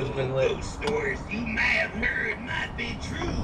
It's been lit. Those stories you may have heard might be true.